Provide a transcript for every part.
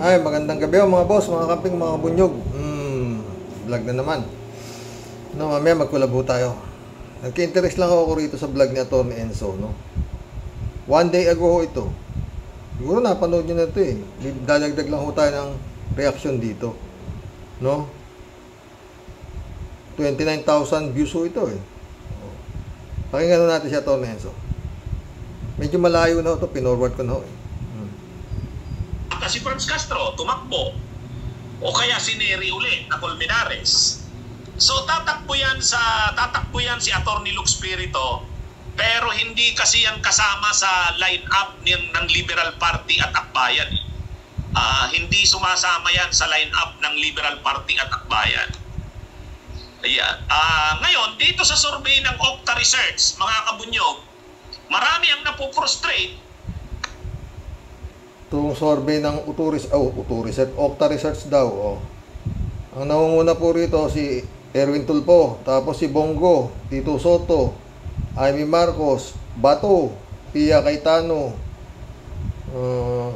Ay, magandang gabi oh, mga boss, mga kamping, mga bunyog. Hmm, vlog na naman. No, mamaya magkulabo tayo. Nagka-interest lang ako rito sa vlog ni Atty. Enzo, no? One day ago ho ito. Siguro napanood nyo na ito eh. Dadagdag lang ho tayo ng reaction dito. No? 29,000 views ho ito eh. Pakinggan natin si Atty. Enzo. Medyo malayo na ho ito, pinorward ko na ho eh. Hmm. si Franz Castro tumakbo o kaya si Neri uli na Colmenares. So tatakbo yan sa tatakbo yan si Attorney Luke Spirito pero hindi kasi yan kasama sa line-up ng, ng Liberal Party at Akbayan. Uh, hindi sumasama yan sa line-up ng Liberal Party at Akbayan. Ayan. Uh, ngayon, dito sa survey ng Octa Research, mga kabunyog, marami ang napuprostrate Itong survey ng Uturis, oh, Uturis at Octa Research daw, oh. Ang nangunguna po rito si Erwin Tulpo, tapos si Bongo, Tito Soto, Amy Marcos, Bato, Pia Cayetano, uh,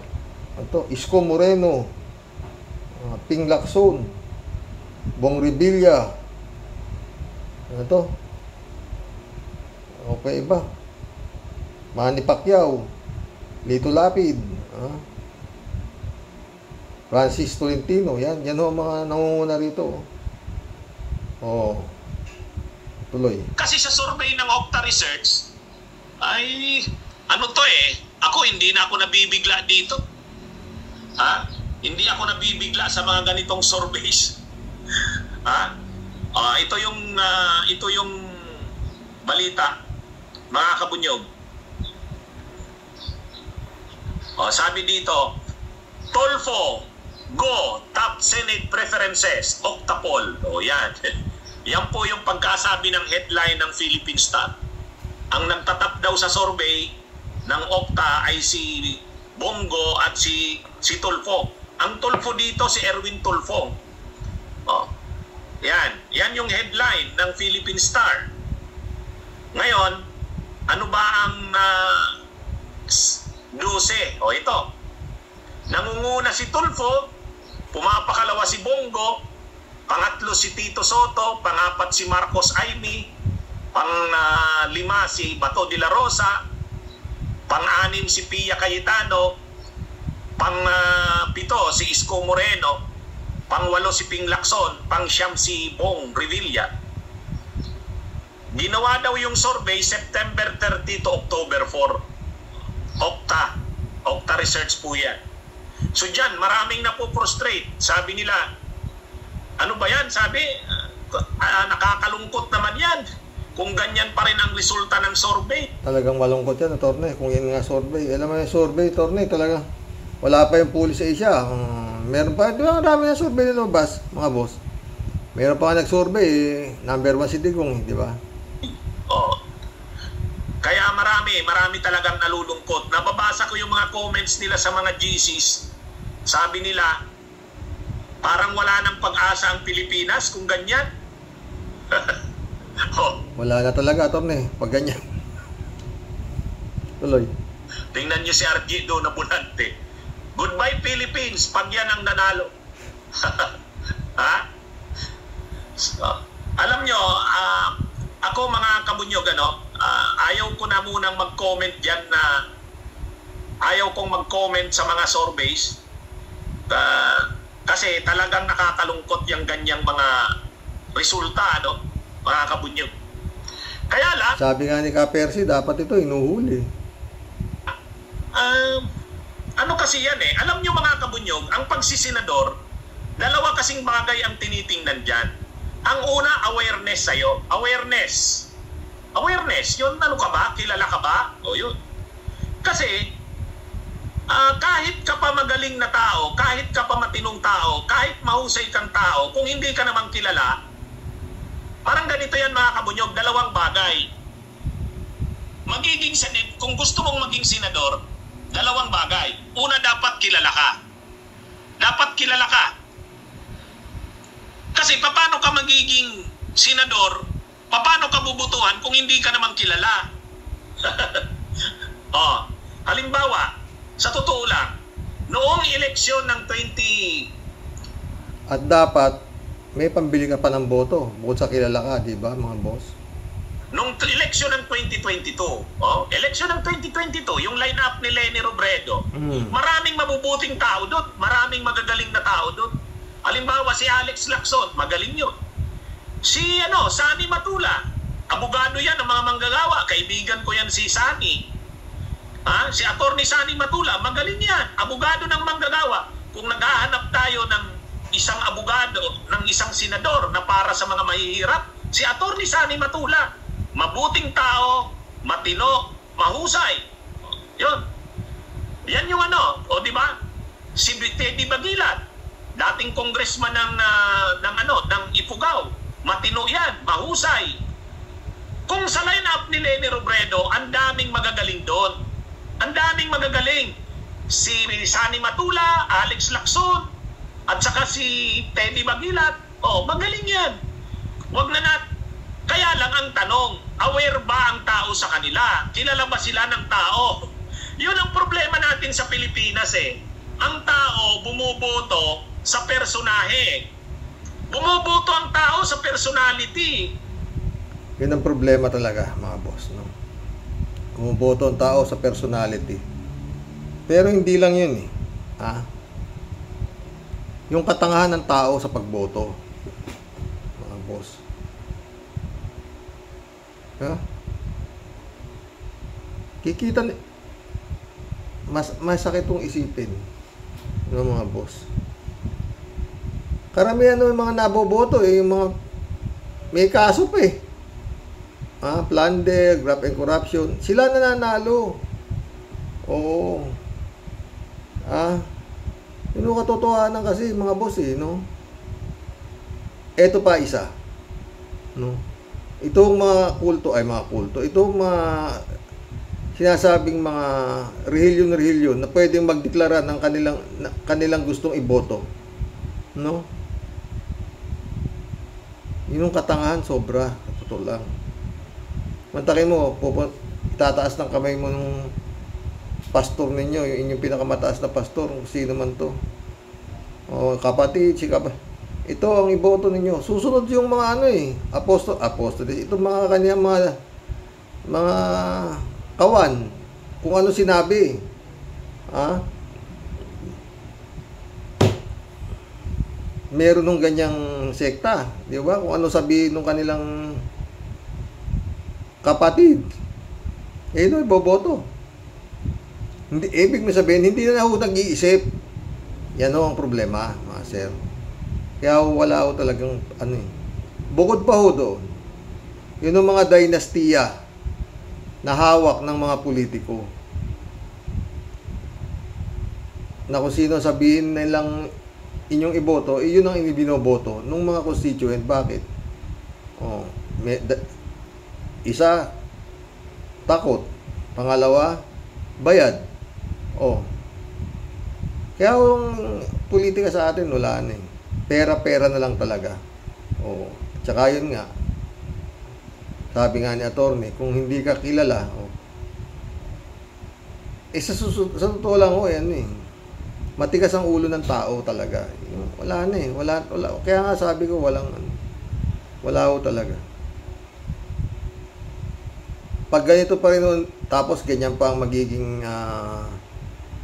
ito, Isko Moreno, uh, Ping Lacson, Bong Revilla, ano to? Okay ba? Manny Pacquiao, Lito Lapid, ah. Francis Tolentino, yan, yan ho mga nangunguna rito. Oh. Tuloy. Kasi sa survey ng Octa Research, ay ano to eh, ako hindi na ako nabibigla dito. Ha? Hindi ako nabibigla sa mga ganitong surveys. ha? Uh, ito yung uh, ito yung balita mga kabunyog. Oh, sabi dito, Tolfo, go, top Senate preferences, Octapol. O yan. yan po yung pagkasabi ng headline ng Philippine Stat. Ang nagtatap daw sa survey ng Octa ay si Bongo at si si Tulfo. Ang Tulfo dito si Erwin Tulfo. Oh. Yan, yan yung headline ng Philippine Star. Ngayon, ano ba ang uh, 12? O ito. Nangunguna si Tulfo, pumapakalawa si Bongo, pangatlo si Tito Soto, pangapat si Marcos Aimee, pang uh, si Bato de la Rosa, pang-anim si Pia Cayetano, pang uh, si Isko Moreno, pang walo si Ping Lacson, pang siyam si Bong Revilla. Ginawa daw yung survey September 30 to October 4. Okta. Okta Research po yan. So dyan, maraming napoprostrate. Sabi nila, ano ba yan? Sabi, uh, nakakalungkot naman yan. Kung ganyan pa rin ang resulta ng survey. Talagang malungkot yan, Torne. Kung yan nga survey. Alam mo yung survey, Torne, talaga. Wala pa yung police sa Asia. Um, meron pa, di ba marami na survey na bas, mga boss. Meron pa nga nag-survey, eh, number one si Digong, di ba? Oo. Kaya marami, marami talagang nalulungkot. Nababasa ko yung mga comments nila sa mga GCs. Sabi nila, parang wala nang pag-asa ang Pilipinas kung ganyan. oh. Wala na talaga, Torne, pag ganyan. Tuloy. Tingnan niyo si RG do na bulante. Goodbye Philippines, pag yan ang nanalo. ha? So, alam nyo, uh, ako mga kabunyog, ano, uh, ayaw ko na munang mag-comment dyan na ayaw kong mag-comment sa mga surveys Uh, kasi talagang nakakalungkot yung ganyang mga resulta, ano, mga kabunyog. Kaya lang... Sabi nga ni Kapersi, dapat ito inuhuli. Uh, ano kasi yan eh, alam nyo mga kabunyog, ang pagsisenador, dalawa kasing bagay ang tinitingnan dyan. Ang una, awareness sa'yo. Awareness. Awareness, yun ano ka ba? Kilala ka ba? O yun. Kasi, uh, kahit ka pa magaling na tao, kahit ka pa matinong tao, kahit mahusay kang tao, kung hindi ka naman kilala, parang ganito yan mga kabunyog, dalawang bagay. Magiging senate, kung gusto mong maging senador, dalawang bagay. Una, dapat kilala ka. Dapat kilala ka. Kasi paano ka magiging senador, paano ka bubutuhan kung hindi ka naman kilala? oh, halimbawa, sa totoo lang, noong eleksyon ng 20 At dapat, may pambili ka pa ng boto. Bukod sa kilala ka, di ba, mga boss? Nung eleksyon ng 2022, oh, eleksyon ng 2022, yung line-up ni Lenny Robredo, Mm. maraming mabubuting tao doon, maraming magagaling na tao doon. Halimbawa si Alex Lacson, magaling yun. Si ano, Sani Matula, abogado yan ng mga manggagawa, kaibigan ko yan si Sani. Ha? Si Attorney Sani Matula, magaling yan, abogado ng manggagawa. Kung naghahanap tayo ng isang abogado, ng isang senador na para sa mga mahihirap, si Attorney Sani Matula, mabuting tao, matino, mahusay. Yun. Yan yung ano, o di ba? Si Teddy Bagilat, dating congressman ng ah, ng ano, ng Ifugao. Matino yan, mahusay. Kung sa line-up ni Lenny Robredo, ang daming magagaling doon. Ang daming magagaling. Si Sani Matula, Alex Lacson, at saka si Teddy Bagilat. Oh, magaling yan. Wag na nat. Kaya lang ang tanong, aware ba ang tao sa kanila? Kilala ba sila ng tao? Yun ang problema natin sa Pilipinas eh. Ang tao bumuboto sa personahe. Bumuboto ang tao sa personality. Yun ang problema talaga, mga boss. No? Kumuboto ang tao sa personality. Pero hindi lang yun eh. Ha? Yung katangahan ng tao sa pagboto. Mga boss. Ha? Kikita ni... Mas, masakit itong isipin. Ng mga boss. Karamihan ng mga naboboto eh, yung mga may kaso pa eh ah, plunder, graft and corruption, sila nananalo. Oo. Ah, yun ang katotohanan kasi mga boss eh, no? Eto pa isa. No? Itong mga kulto, ay mga kulto, itong mga sinasabing mga rehilyon-rehilyon na pwedeng magdeklara ng kanilang na, kanilang gustong iboto. No? Yun yung katangahan sobra, totoo lang. Mantakin mo, pupun- itataas ng kamay mo nung pastor ninyo, yung inyong pinakamataas na pastor, sino man to. O kapatid, si kapatid. Ito ang iboto ninyo. Susunod yung mga ano eh, apostol, apostol. Ito mga kanya mga mga kawan. Kung ano sinabi. Ha? Meron nung ganyang sekta, di ba? Kung ano sabihin nung kanilang kapatid. Eh, no, iboboto. Hindi, ibig mo sabihin, hindi na ako nag-iisip. Yan o ang problema, mga sir. Kaya wala ako talagang, ano eh. Bukod pa ho doon, yun ang mga dynastiya na hawak ng mga politiko. Na kung sino sabihin nilang inyong iboto, eh, yun ang ibinoboto ng mga constituent. Bakit? Oh, may, isa, takot. Pangalawa, bayad. Oh. Kaya yung politika sa atin, wala na eh. Pera-pera na lang talaga. Oh. Tsaka yun nga, sabi nga ni attorney, kung hindi ka kilala, oh, eh sa, susu- sa totoo lang, oh, yan eh. Matigas ang ulo ng tao talaga. Wala na eh. Wala, wala. Kaya nga sabi ko, walang, wala ho talaga. Pag ganito pa rin, tapos ganyan pa ang magiging ah,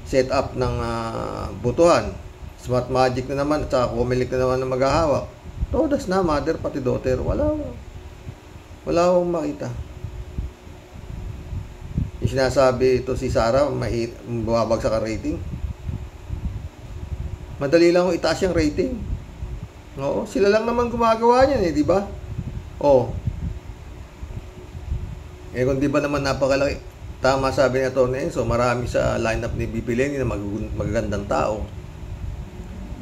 setup ng ah, butuhan. Smart Magic na naman, at saka Comelec na naman na maghahawak. Todas na, mother pati daughter. Wala, wala akong makita. Yung sinasabi ito si Sarah, mahit, bumabagsak ang rating. Madali lang kung itaas yung rating. Oo, sila lang naman gumagawa niyan eh, di ba? Oo. Eh kung di ba naman napakalaki, tama sabi ni Atty. Enzo, marami sa lineup ni BP Lenny na mag- magagandang tao.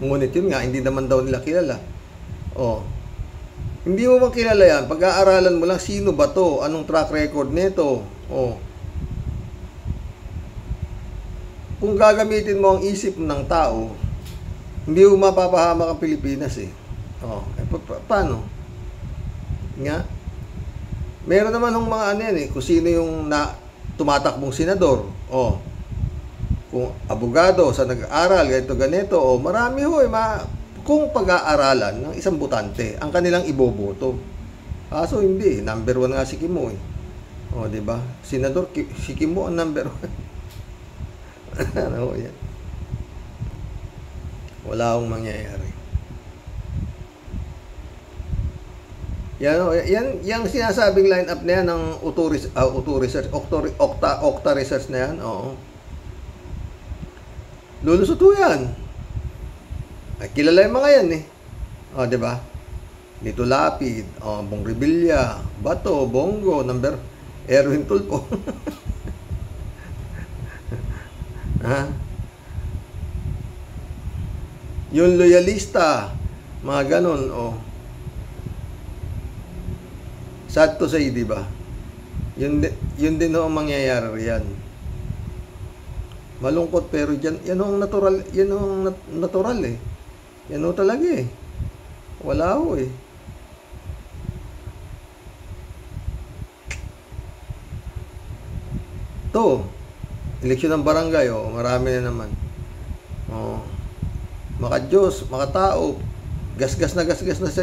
Ngunit yun nga, hindi naman daw nila kilala. Oh. Hindi mo man kilala yan. Pag-aaralan mo lang, sino ba to? Anong track record nito? Oh. Kung gagamitin mo ang isip ng tao, hindi mo mapapahamak ang Pilipinas eh. Oh, eh, pa- pa- paano? Nga. Meron naman ng mga ano yan eh, kung sino yung na tumatakbong senador. Oh. kung abogado sa nag-aaral, ganito, ganito, o marami ho, eh, ma, kung pag-aaralan ng isang butante, ang kanilang iboboto. Kaso hindi, number one nga si Kimo eh. O, di ba? Senador, Ki- si Kimo ang number one. ano ho yan? Wala akong mangyayari. Yan, o, yan, yung sinasabing line-up na yan ng Auto, Res- ah, Auto Research, Octa, Octa, Octa Research na yan, oo. Lulusot ho yan. Ay, kilala yung mga yan eh. O, di ba? Nito Lapid, o, Bong Revilla, Bato, Bongo, number, Erwin Tulpo. ha? Yung loyalista, mga ganon, o. Sad to say, di ba? Yun, yun din ho ang mangyayari riyan. Malungkot pero yan, yan ang natural, yan ang nat- natural eh. Yan ho talaga eh. Wala ho eh. To, eleksyon ng barangay, oh, marami na naman. Oh, maka Diyos, maka tao, gasgas na gasgas na sa,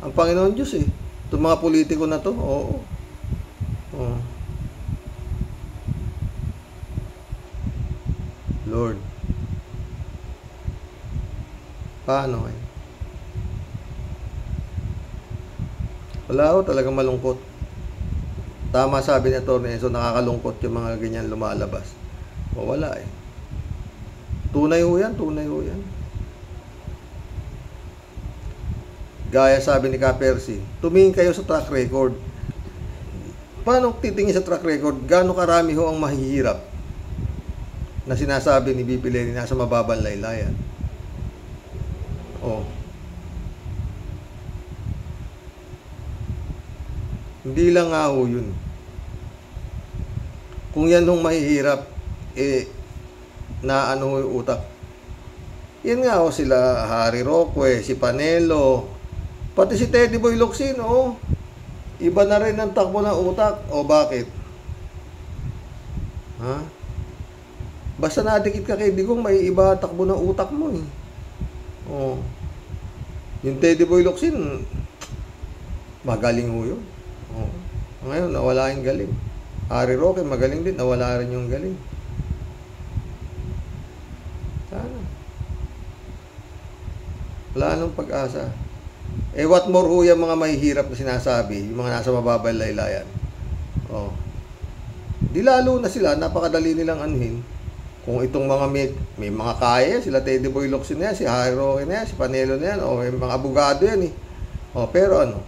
ang Panginoon Diyos eh. Itong mga politiko na to, oo. Oh. Lord. Paano eh? Wala ho, talagang malungkot. Tama sabi ni Atty. Enzo, nakakalungkot yung mga ganyan lumalabas. O wala eh. Tunay ho yan, tunay ho yan. Gaya sabi ni Ka Percy, tumingin kayo sa track record. Paano titingin sa track record? Gaano karami ho ang mahihirap na sinasabi ni BP Lenny nasa mababang laylayan? Oh. Hindi lang nga ho yun. Kung yan hong mahihirap, eh, na ano utak. Yan nga ho sila, Harry Roque, si Panelo, pati si Teddy Boy Locsin, oh. Iba na rin ang takbo ng utak. O bakit? Ha? Basta nadikit ka kay Digong, may iba takbo ng utak mo eh. Oh. Yung Teddy Boy Locsin, magaling ho yun. Oh. Ngayon, nawala yung galing. Harry Roque, magaling din. Nawala rin yung galing. Sana. Wala nang pag-asa. Eh, what more ho yung mga mahihirap na sinasabi, yung mga nasa mababay laylayan. Oh. Di lalo na sila, napakadali nilang anuhin. Kung itong mga may, may mga kaya, sila Teddy Boy Locsin na yan, si Roque na yan, si Panelo na yan, o may mga abogado yan eh. O, pero ano,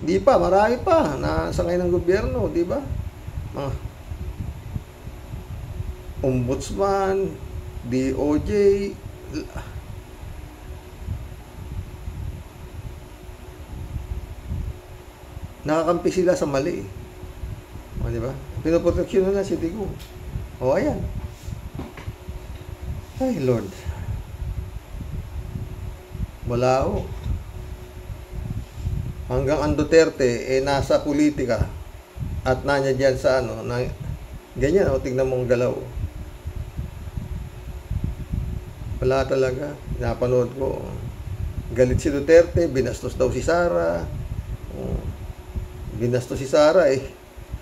di pa, marami pa na sa ngayon ng gobyerno, di ba? Mga ombudsman, DOJ, nakakampi sila sa mali. O, di ba? Pinoproteksyon na si Digo. O, ayan. Ay, Lord. Wala o. Hanggang ang Duterte, eh, nasa politika. At nanya dyan sa ano, na, ganyan o, tignan mong galaw. Wala talaga. Napanood ko. Galit si Duterte, binastos daw si Sara. Binastos si Sara eh.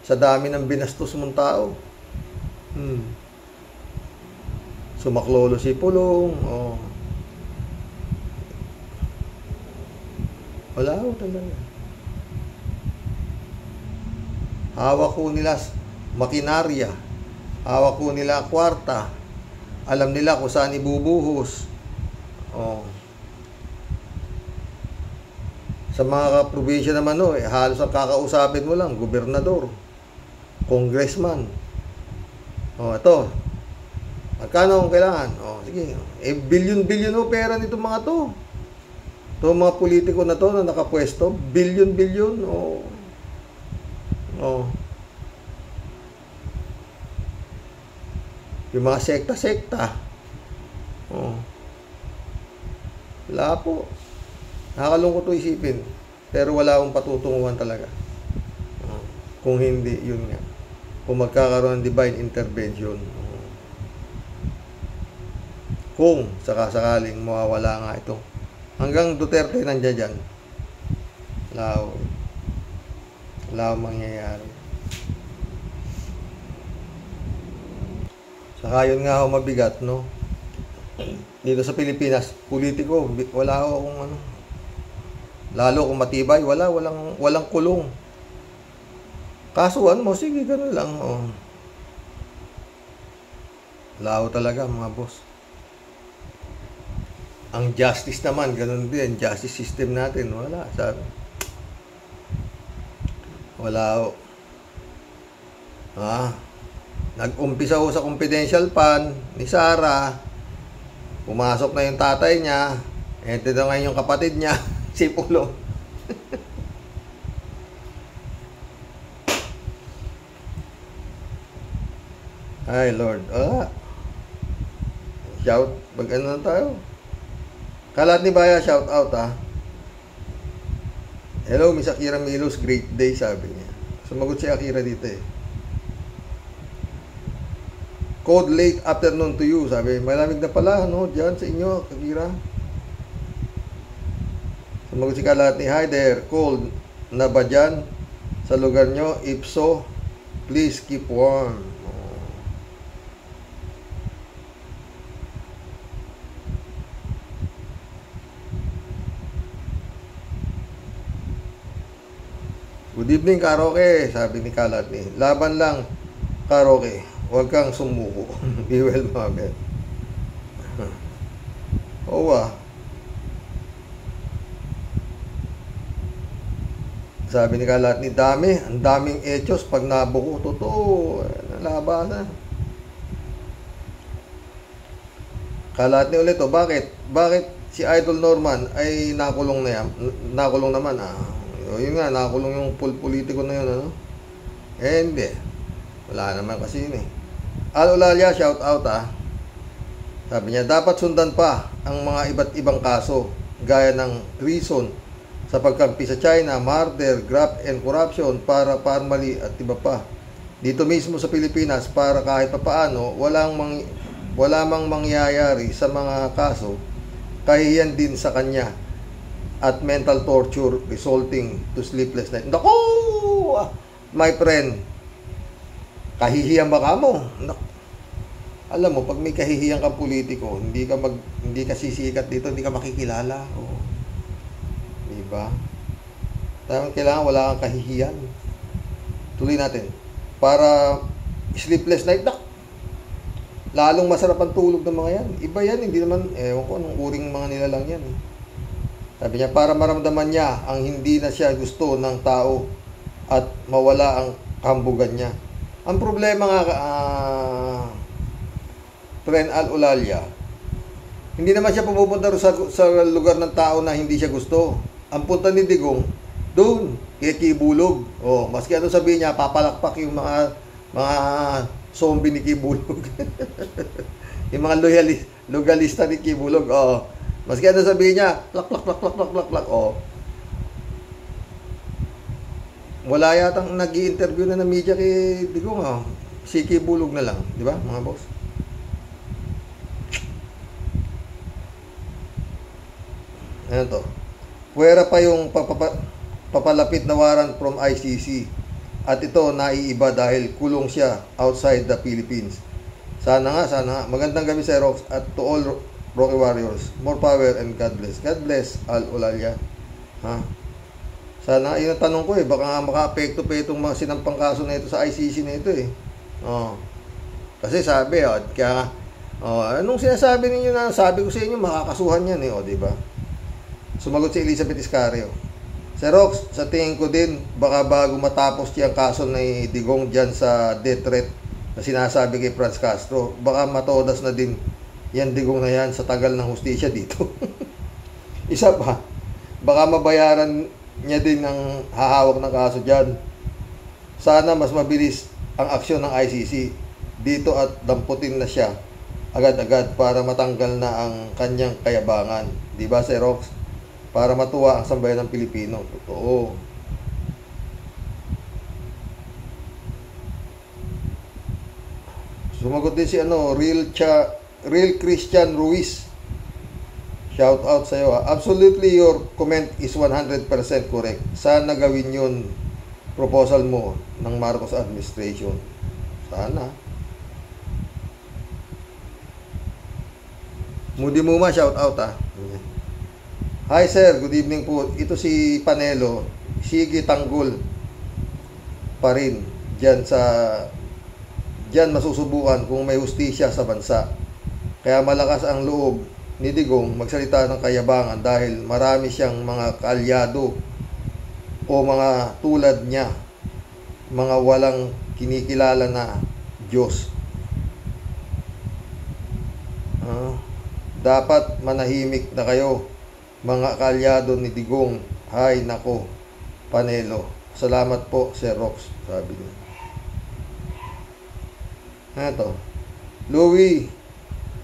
Sa dami ng binastos mong tao. Hmm. Sumaklolo si Pulong. Oh. Wala ko talaga. Hawak ko nila makinarya. Hawak ko nila kwarta. Alam nila kung saan ibubuhos. Oh. Sa mga probinsya naman, no, eh, halos ang kakausapin mo lang, gobernador, congressman. Oh, ito. Magkano ang kailangan? Oh, sige. Eh, billion-billion ho pera nito mga to. Ito mga politiko na to na nakapwesto, billion-billion. Oh. Oh. Yung mga sekta-sekta. Oh. Wala po. Nakakalungkot to isipin. Pero wala akong patutunguhan talaga. Kung hindi, yun nga. Kung magkakaroon ng divine intervention. Kung sakasakaling mawawala nga ito. Hanggang Duterte nandiyan dyan. Wala, wala akong mangyayari. Saka yun nga ako mabigat, no? Dito sa Pilipinas, politiko, wala ako kung ano. Lalo kung matibay, wala, walang, walang kulong. Kasuhan mo, sige, ganun lang, oh. Lao talaga, mga boss. Ang justice naman, ganun din. Justice system natin, wala. Sabi. Wala, oh. Ah, nag-umpisa ho sa confidential fund ni Sarah. Pumasok na yung tatay niya. Ito na ngayon yung kapatid niya, si Pulo. Ay, Lord. Ah. Shout. Mag ano na tayo? Kalat ni Baya, shout out ah. Hello, Miss Akira Milos. Great day, sabi niya. Sumagot si Akira dito eh. Code late afternoon to you. Sabi, malamig na pala, no? Diyan sa inyo, Akira. Sumagot si Kalat ni, Hi cold na ba dyan sa lugar nyo? If so, please keep warm. Good evening, Karoke, sabi ni Kalat ni. Laban lang, Karoke. Huwag kang sumuko. Be well, Mabel. Oo ah. Sabi ni Kalat ni, dami, ang daming etos pag nabuko. Totoo, nalabasan. Kalat ni ulit, oh, bakit? Bakit si Idol Norman ay nakulong na yan? Nakulong naman, ah. O, yun nga, nakulong yung pul politiko na yun, ano? Eh, hindi. Wala naman kasi yun eh. Al shout out ah. Sabi niya, dapat sundan pa ang mga iba't ibang kaso gaya ng treason sa pagkampi sa China, murder, graft and corruption para parmali at iba pa. Dito mismo sa Pilipinas para kahit papaano walang mang, wala mang mangyayari sa mga kaso kahiyan din sa kanya at mental torture resulting to sleepless night. Naku! My friend, kahihiyan ba ka mo? Naku. Alam mo, pag may kahihiyan kang politiko, hindi ka mag hindi ka sisikat dito, hindi ka makikilala. Oh. Ba? Tamang kailangan wala kang kahihiyan. Tuloy natin. Para sleepless night, nak, lalong masarap ang tulog ng mga yan. Iba yan, hindi naman, ewan ko anong uring mga nilalang yan. Eh. Sabi niya, para maramdaman niya ang hindi na siya gusto ng tao at mawala ang kambugan niya. Ang problema nga, uh, Tren Al Ulalia, hindi naman siya pupunta sa, sa lugar ng tao na hindi siya gusto. Ang punta ni Digong, doon, kay Kibulog. Oh, maski ano sabihin niya, papalakpak yung mga mga zombie ni Kibulog. yung mga loyalist, logalista ni Kibulog. Oh, maski ano sabihin niya, plak plak plak plak plak plak plak. Oh. Wala yatang nag interview na ng media kay Digong. Oh. Si Kibulog na lang, di ba, mga boss? Ayan to. Puwera pa yung papalapit na warrant from ICC. At ito naiiba dahil kulong siya outside the Philippines. Sana nga, sana nga. Magandang gabi sa Rox at to all Rocky Warriors. More power and God bless. God bless, Al Olalia. Ha? Sana, yun ang tanong ko eh. Baka nga maka-apekto pa itong mga sinampang kaso na ito sa ICC na ito eh. Oh. Kasi sabi, oh, kaya oh, anong sinasabi ninyo na sabi ko sa inyo, makakasuhan yan eh, oh, di ba? Sumagot si Elizabeth Iscario. Sir Rox, sa tingin ko din, baka bago matapos yung kaso ni Digong dyan sa death threat na sinasabi kay Franz Castro, baka matodas na din yan Digong na yan sa tagal ng hustisya dito. Isa pa, baka mabayaran niya din ng hahawak ng kaso dyan. Sana mas mabilis ang aksyon ng ICC dito at damputin na siya agad-agad para matanggal na ang kanyang kayabangan. Di ba, Sir Rox? Para matuwa ang sambayan ng Pilipino. Totoo. Sumagot din si ano, Real Cha Real Christian Ruiz. Shout out sa iyo. Absolutely your comment is 100% correct. Sana gawin yun proposal mo ng Marcos administration. Sana. Mudi Muma, shout out ah. Hi sir, good evening po. Ito si Panelo, Sige Tanggol pa rin dyan sa dyan masusubukan kung may hustisya sa bansa. Kaya malakas ang loob ni Digong magsalita ng kayabangan dahil marami siyang mga kalyado o mga tulad niya, mga walang kinikilala na Diyos. Ah, dapat manahimik na kayo, mga kalyado ni Digong. Hay nako, Panelo. Salamat po, Sir Rox, sabi niya. Ito. Louis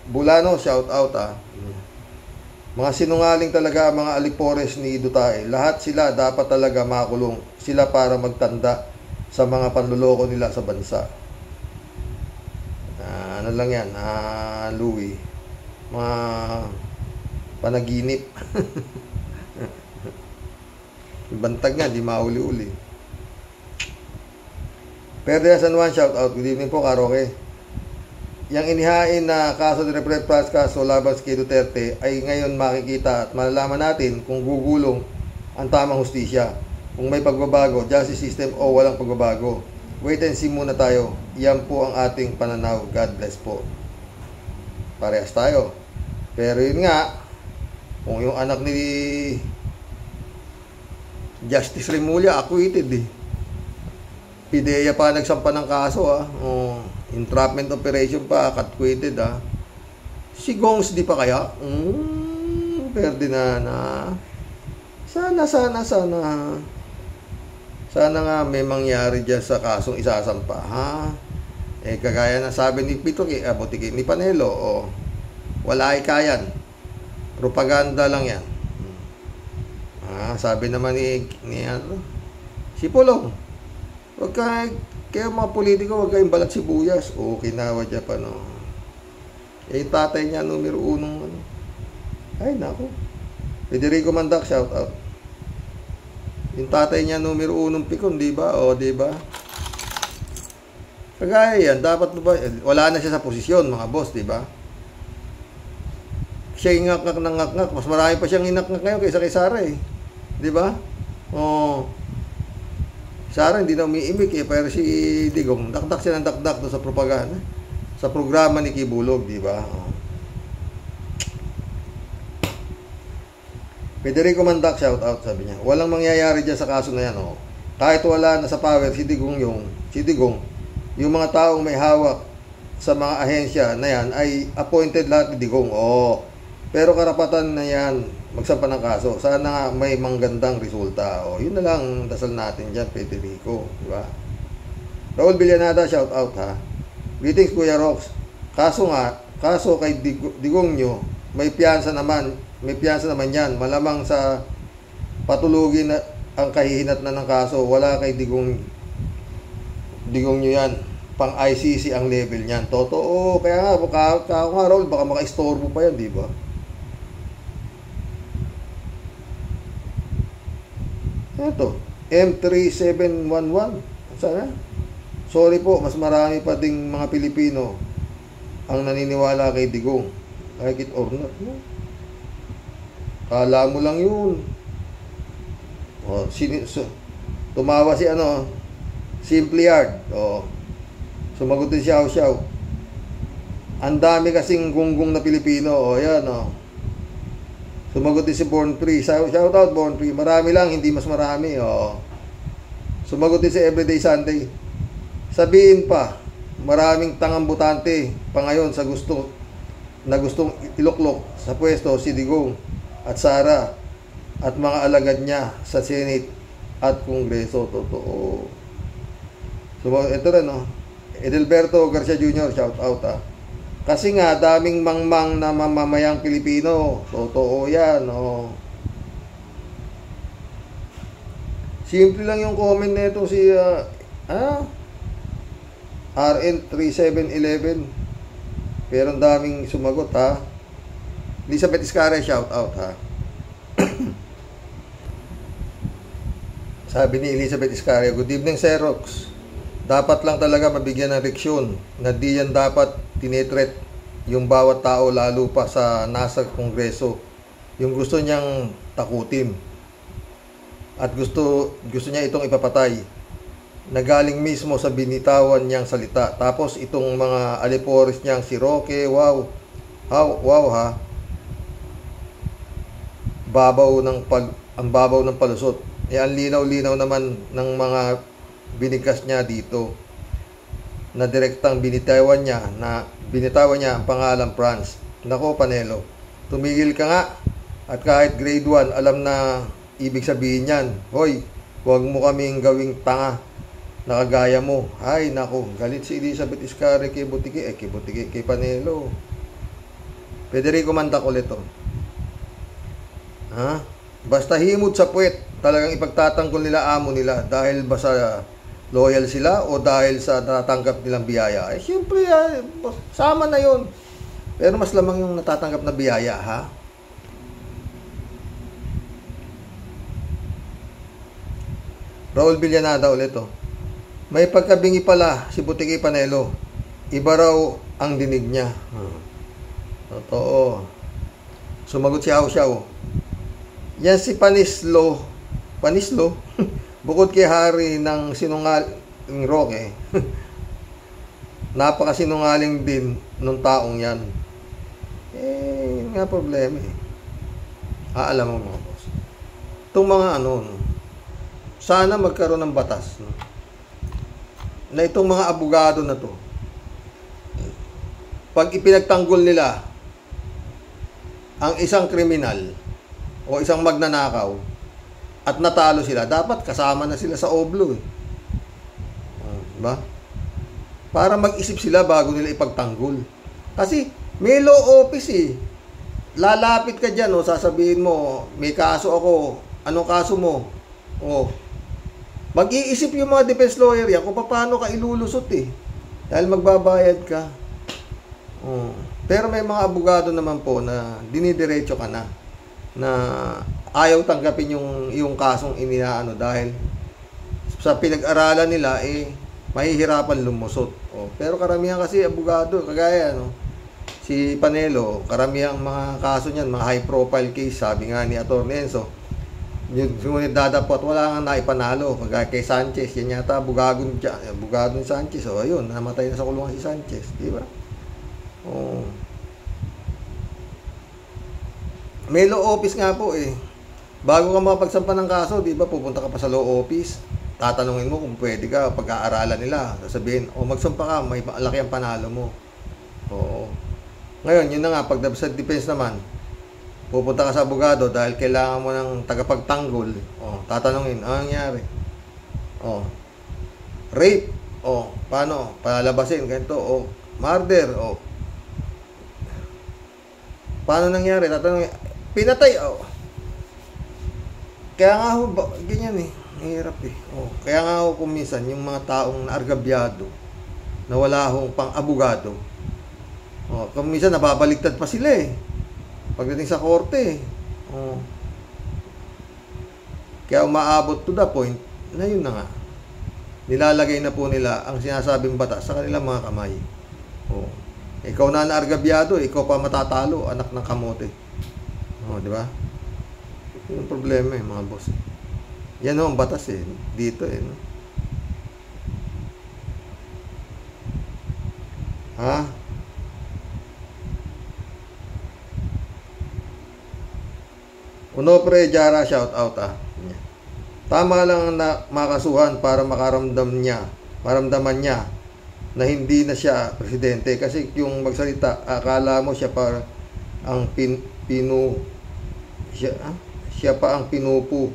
Bulano, shout out ah. Mga sinungaling talaga mga alipores ni Duterte. Lahat sila dapat talaga makulong. Sila para magtanda sa mga panluloko nila sa bansa. Ah, ano lang yan, ah, Louis. Mga panaginip. Bantag nga, di mauli-uli. Perde San Juan, shout out. Good evening po, Karoke. Yang inihain na kaso ni Represent Plus kaso laban kay Duterte ay ngayon makikita at malalaman natin kung gugulong ang tamang hustisya. Kung may pagbabago, justice system o walang pagbabago. Wait and see muna tayo. Yan po ang ating pananaw. God bless po. Parehas tayo. Pero yun nga, kung yung anak ni Justice Remulla acquitted eh. PIDEA pa nagsampa ng kaso ah. Oh, entrapment operation pa, acquitted ah. Si Gongs di pa kaya? Mm, perde na na. Sana, sana, sana. Sana nga may mangyari dyan sa kasong isasampa, ha? Eh, kagaya na sabi ni Pito, eh, abotiki ni Panelo, oh, wala ay kayan. Propaganda lang yan. Ah, sabi naman ni, ni ano, si Pulong, wag ka, kaya mga politiko, wag kayong balat sibuyas. O, kinawa dyan pa, no. Eh, tatay niya, numero unong, ano. Ay, nako. Federico Mandak, shout out. Yung tatay niya, numero unong pikon, di ba? O, di ba? Kagaya yan, dapat ba, eh, wala na siya sa posisyon, mga boss, di ba? Siya yung ngak-ngak ng ngak-ngak, mas marami pa siyang inakngak ngayon kaysa kay Sara eh. Di ba? Oh. Sara hindi na umiimik eh, pero si Digong, dakdak siya ng dakdak doon sa propaganda. Sa programa ni Kibulog, di ba? Oh. Federico Mandak, shout out, sabi niya. Walang mangyayari dyan sa kaso na yan, oh. Kahit wala na sa power, si Digong yung, si Digong, yung mga taong may hawak sa mga ahensya na yan ay appointed lahat ni Digong. Oo. Pero karapatan na yan magsampa ng kaso. Sana nga may manggandang resulta. O, yun na lang dasal natin dyan, Federico. Di ba? Raul Villanada, shout out ha. Greetings Kuya Rox. Kaso nga, kaso kay Dig- Digong nyo, may piyansa naman, may piyansa naman yan. Malamang sa patulugin na ang kahihinat na ng kaso, wala kay Digong Digong nyo yan. Pang ICC ang level niyan. Totoo. Kaya nga, baka, kaya nga Raul, baka maka-istorbo pa yan, di ba? Ito, M3711. Sana? Sorry po, mas marami pa ding mga Pilipino ang naniniwala kay Digong. Like it or not. No? Kala mo lang yun. O, sini, so, tumawa si ano, Simple Yard. O, sumagot din siya, siyaw. Ang dami kasing gunggong na Pilipino. O, yan, o. Sumagot din si Born Free. Shout out, Born Free. Marami lang, hindi mas marami. O. Sumagot din si Everyday Sunday. Sabihin pa, maraming tangambutante pa ngayon sa gusto na gustong iluklok sa pwesto si Digong at Sara at mga alagad niya sa Senate at Kongreso. Totoo. So, ito rin, no? Edelberto Garcia Jr., shout out, ah. Kasi nga, daming mangmang na mamamayang Pilipino. Totoo yan, no? Simple lang yung comment nito si, uh, ah, RN3711. Pero ang daming sumagot ha. Elizabeth Iscare, shout out ha. Sabi ni Elizabeth Iscare, Good evening, Xerox. Dapat lang talaga mabigyan ng reksyon na di yan dapat tinetret yung bawat tao lalo pa sa nasa kongreso. Yung gusto niyang takutin. At gusto, gusto niya itong ipapatay na galing mismo sa binitawan niyang salita. Tapos itong mga alipores niyang si Roque, wow, wow, wow ha. Babaw ng pal, ang babaw ng palusot. Eh, ang linaw-linaw naman ng mga binigkas niya dito na direktang binitawan niya na binitawan niya ang pangalan Franz. Nako, Panelo, tumigil ka nga. At kahit grade 1, alam na ibig sabihin yan. Hoy, huwag mo kaming gawing tanga. Nakagaya mo. Ay, nako, galit si Elizabeth Iscari kay Butiki. Eh, kay Butiki, kay Panelo. Federico Mantak ulit to. Ha? Basta himod sa puwet talagang ipagtatanggol nila amo nila dahil ba sa loyal sila o dahil sa natatanggap nilang biyaya. Eh, siyempre, ah, sama na yon. Pero mas lamang yung natatanggap na biyaya, ha? Raul Villanada ulit, oh. May pagkabingi pala si Butiki Panelo. Iba raw ang dinig niya. Totoo. Sumagot si Hao Xiao. Yan si Panislo Panislo, bukod kay Hari ng sinungaling Roque, napakasinungaling din nung taong yan. Eh, yun nga problema eh. Aalam mo mga boss. Itong mga ano, no, sana magkaroon ng batas. No, na itong mga abogado na to, pag ipinagtanggol nila ang isang kriminal o isang magnanakaw, at natalo sila, dapat kasama na sila sa oblo eh. Uh, diba? Para mag-isip sila bago nila ipagtanggol. Kasi may law office eh. Lalapit ka dyan, oh, sasabihin mo, may kaso ako, anong kaso mo? Oh. Mag-iisip yung mga defense lawyer yan kung paano ka ilulusot eh. Dahil magbabayad ka. Oh. Pero may mga abogado naman po na dinidiretso ka na na ayaw tanggapin yung yung kasong iniaano dahil sa pinag-aralan nila eh mahihirapan lumusot. Oh, pero karamihan kasi abogado kagaya no si Panelo, karamihan mga kaso niyan, mga high profile case, sabi nga ni Atty. Enzo, yung sumunod dadapot, wala nga naipanalo. Kagaya kay Sanchez, yan yata, bugado ni Sanchez. O, oh, ayun, namatay na sa kulungan si Sanchez. Di ba? Oh. May law office nga po eh. Bago ka makapagsampa ng kaso, di ba, pupunta ka pa sa law office. Tatanungin mo kung pwede ka, pag-aaralan nila. Sasabihin, o magsampa ka, may laki ang panalo mo. Oo. Ngayon, yun na nga, pag sa defense naman, pupunta ka sa abogado dahil kailangan mo ng tagapagtanggol. O, tatanungin, ano nangyari? O, rape. O, paano? Palalabasin, ganito. O, murder. O, paano nangyari? Tatanungin, Pinatay, oh. Kaya nga ho, ganyan eh. Mahirap eh. Oh, kaya nga ho kung minsan, yung mga taong naargabyado, na wala hong pang-abogado, oh, kung minsan nababaligtad pa sila eh. Pagdating sa korte, oh. Kaya umaabot to the point na yun na nga. Nilalagay na po nila ang sinasabing batas sa kanilang mga kamay. Oh. Ikaw na naargabyado, ikaw pa matatalo, anak ng kamote. Oh, di ba? Yung problema eh, mga boss. Yan oh, ang batas eh. Dito eh. No? Ha? Uno pre, Jara, shout out ah. Tama lang na makasuhan para makaramdam niya, maramdaman niya na hindi na siya presidente kasi yung magsalita akala mo siya para ang pin, pinu siya, ah, siya pa ang pinupo.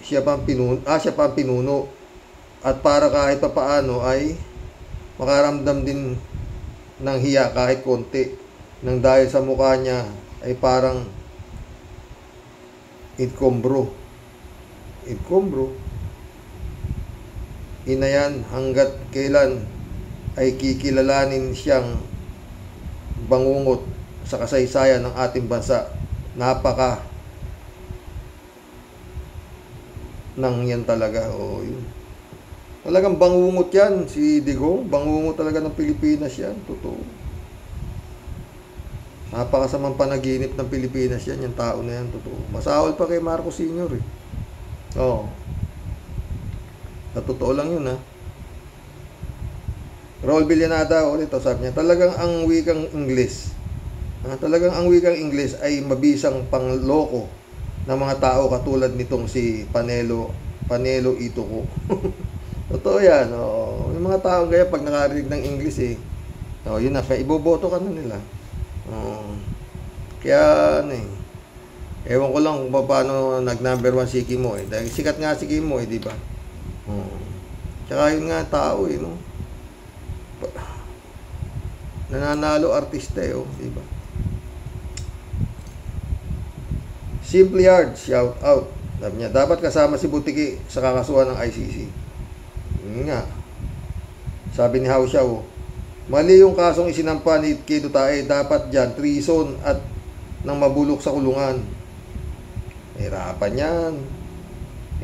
Siya pa ang pinuno, ah, siya pa ang pinuno. At para kahit pa paano ay makaramdam din ng hiya kahit konti. Nang dahil sa mukha niya ay parang inkombro. Inkombro. Inayan hanggat kailan ay kikilalanin siyang bangungot sa kasaysayan ng ating bansa. Napaka nang yan talaga. O, yun. Talagang bangungot yan, si Digong. Bangungot talaga ng Pilipinas yan. Totoo. Napakasamang panaginip ng Pilipinas yan, yung tao na yan. Totoo. Masahol pa kay Marcos Sr. eh. Oo. Sa totoo lang yun ha. Raul Villanada ulit, sabi niya, talagang ang wikang Ingles, ah, talagang ang wikang Ingles ay mabisang pangloko ng mga tao katulad nitong si Panelo, Panelo Ituko. Totoo yan. Oh. Yung mga tao gaya pag nakarinig ng English eh, oh, yun na, iboboto ka na nila. Oh. Kaya ano eh, ewan ko lang kung paano nag number one si Kimo eh. Dahil sikat nga si Kimo eh, di ba? Oh. Tsaka yun nga tao eh, no? nananalo artista eh, oh, di ba? Simple Yard, shout out. Sabi niya, dapat kasama si Butiki sa kakasuhan ng ICC. Nga. Sabi ni Hao Xiao, mali yung kasong isinampa ni Kido Tae, dapat dyan, treason at nang mabulok sa kulungan. Hirapan yan.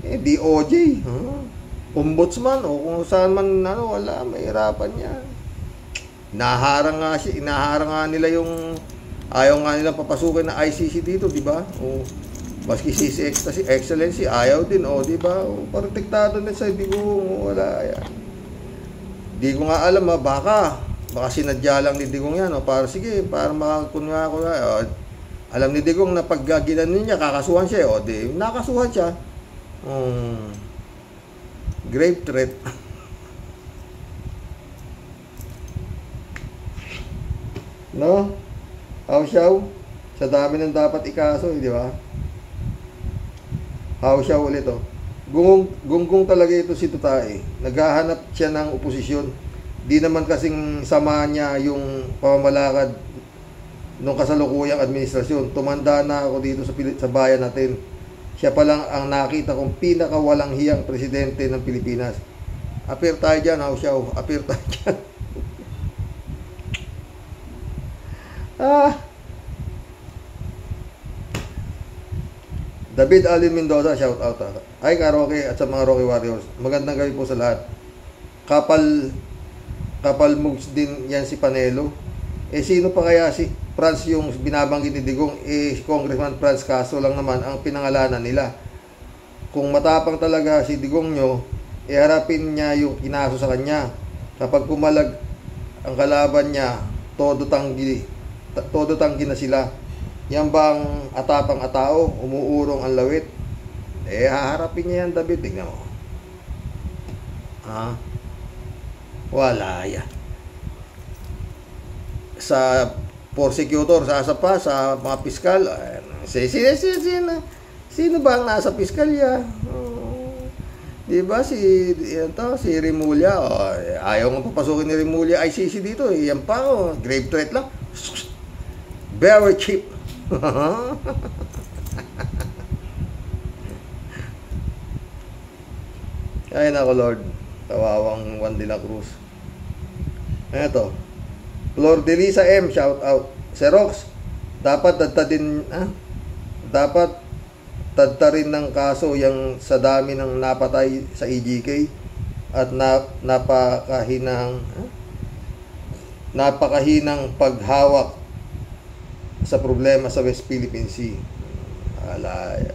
Eh, DOJ, huh? ombudsman, o kung saan man, ano, wala, mahirapan yan. Inaharang nga siya, inaharang nga nila yung ayaw nga nila papasukin na ICC dito, di ba? O maski si Ecstasy, Excellency, ayaw din, o di ba? O, protektado na sa digong, wala yan. Di ko nga alam, ha, baka, baka sinadya lang ni Digong yan, o, para sige, para makakunya ko o, alam ni Digong na pag ginanin niya, kakasuhan siya, o, di, nakasuhan siya. Um, grave threat. No? How siyaw? Sa dami ng dapat ikaso, eh, di ba? How siyaw ulit, oh. Gungong, gunggong talaga ito si Tutae. Naghahanap siya ng oposisyon. Di naman kasing sama niya yung pamamalakad nung kasalukuyang administrasyon. Tumanda na ako dito sa, sa bayan natin. Siya pa lang ang nakita kong pinakawalang hiyang presidente ng Pilipinas. Appear tayo dyan, how siyaw. Appear tayo dyan. Ah. David Alin Mendoza, shout out. Ah. Ay, Karoke at sa mga Rocky Warriors. Magandang gabi po sa lahat. Kapal kapal moves din yan si Panelo. Eh sino pa kaya si Franz yung binabanggit ni Digong? Eh Congressman Franz Caso lang naman ang pinangalanan nila. Kung matapang talaga si Digong nyo, eh harapin niya yung kinaso sa kanya. Kapag pumalag ang kalaban niya, todo tanggi todo tanggi na sila. Yan bang atapang atao, umuurong ang lawit? Eh, haharapin niya yan, David. Tingnan mo. Ha? Wala yan. Sa prosecutor, sa asapa, sa mga piskal, sino, sino, sino, sino ba ang nasa piskalya? Oh, di ba si ito, si Rimulya, oh, ayaw nga papasukin ni Rimulya ICC dito, eh. yan pa, oh, grave threat lang. Very cheap. Ay nako Lord. Kawawang Juan de la Cruz. Eto. Flor de Lisa M, shout out. Xerox, dapat dadtadin, ah, dapat tadtarin ng kaso yung sa dami ng napatay sa EGK at na, napakahinang ah, napakahinang paghawak sa problema sa West Philippine Sea. Alaya.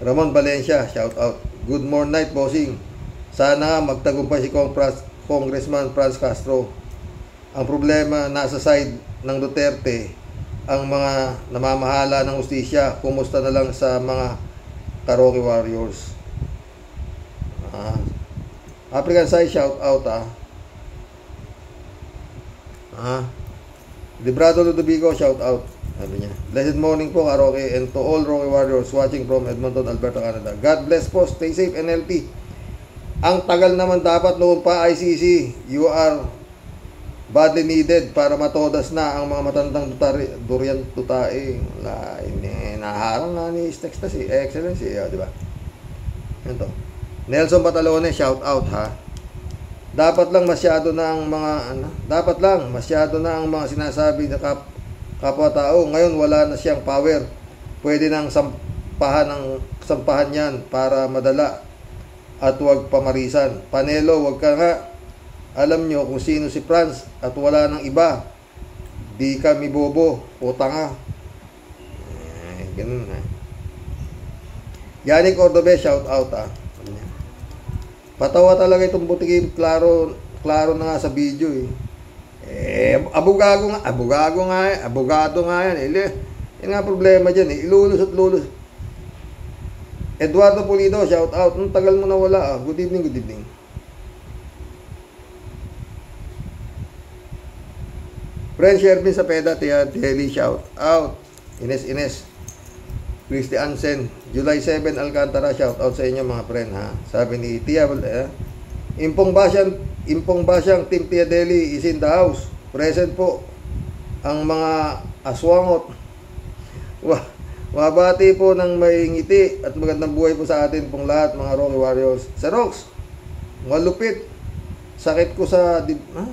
Ramon Valencia, shout out. Good morning night, bossing. Sana magtagumpay si Congressman Franz Castro. Ang problema nasa side ng Duterte, ang mga namamahala ng ustisya, kumusta na lang sa mga Karoke Warriors. Ah, African side shout out ah. Ah, Librado Ludovico, shout out. Sabi niya. Blessed morning po, Karoke, and to all Rocky Warriors watching from Edmonton, Alberta, Canada. God bless po. Stay safe and healthy. Ang tagal naman dapat noon pa ICC. You are badly needed para matodas na ang mga matandang dutari, durian tutae. Wala, naharang nga ni Stex si Excellency, oh, di ba? Ito. Nelson Batalone, shout out ha. Dapat lang masyado na ang mga ano, dapat lang masyado na ang mga sinasabi ng kap, kapwa-tao. Ngayon wala na siyang power. Pwede nang sampahan ng sampahan 'yan para madala at huwag pamarisan. Panelo, wag ka nga. Alam nyo kung sino si Franz at wala nang iba. Di kami bobo o tanga. Eh, ganun na. Yannick Ordobes, shout out ah. Patawa talaga itong butikin, klaro, klaro na nga sa video eh. Eh, abogado nga, abogado nga, eh, abogado nga yan. Eh, yan nga problema dyan eh, ilulus at lulus. Eduardo Pulido, shout out. Nung tagal mo na wala ah. Good evening, good evening. Friend Shervin sa Peda, Tia Daily, shout out. Ines Ines. Christy Ansen, July 7, Alcantara, shout out sa inyo mga friend ha. Sabi ni Tia, eh, Impong Basyang, Impong Basyang, Team Tia Deli is in the house. Present po ang mga aswangot. Wah, wabati po ng may ngiti at magandang buhay po sa atin pong lahat mga Rocky Warriors. Sa Rox, malupit. Sakit ko sa dib... Ah.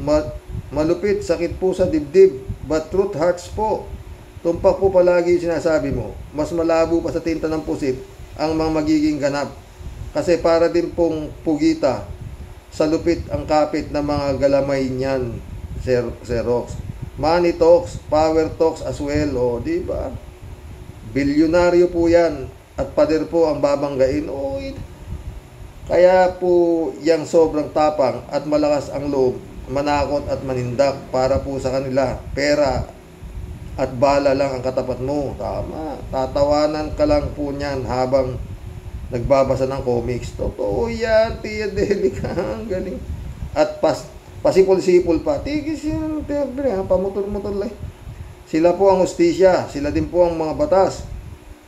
Ma, malupit, sakit po sa dibdib. But truth hurts po. Tumpak po palagi sinasabi mo. Mas malabo pa sa tinta ng pusit ang mga magiging ganap. Kasi para din pong pugita sa lupit ang kapit ng mga galamay niyan, Sir, Sir Rox. Money talks, power talks as well, o, oh, di ba? Bilyonaryo po yan at pader po ang babanggain. O, oh, kaya po yang sobrang tapang at malakas ang loob, manakot at manindak para po sa kanila. Pera at bala lang ang katapat mo. Tama. Tatawanan ka lang po niyan habang nagbabasa ng comics. Totoo yan, Tia Delica. Ang galing. At pas, pasipol-sipol pa. Tigis yan, Tia Delica. Pamotor-motor lang. Sila po ang ustisya. Sila din po ang mga batas.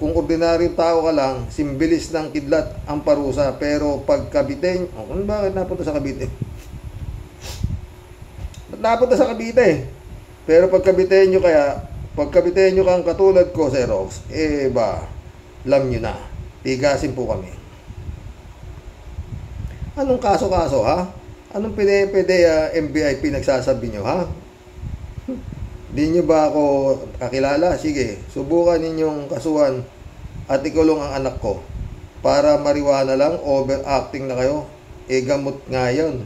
Kung ordinaryong tao ka lang, simbilis ng kidlat ang parusa. Pero pag kabiteng, oh, kung bakit napunta sa kabite? Ba't napunta sa kabite? Pero pag kabitenyo kaya, Pagkabitin nyo kang katulad ko, Xerox, eh ba, alam nyo na, tigasin po kami. Anong kaso-kaso, ha? Anong pide-pide uh, MBI pinagsasabi nyo, ha? Di nyo ba ako kakilala? Sige, subukan ninyong kasuhan at ikulong ang anak ko para mariwana lang, overacting na kayo. E gamot nga yun.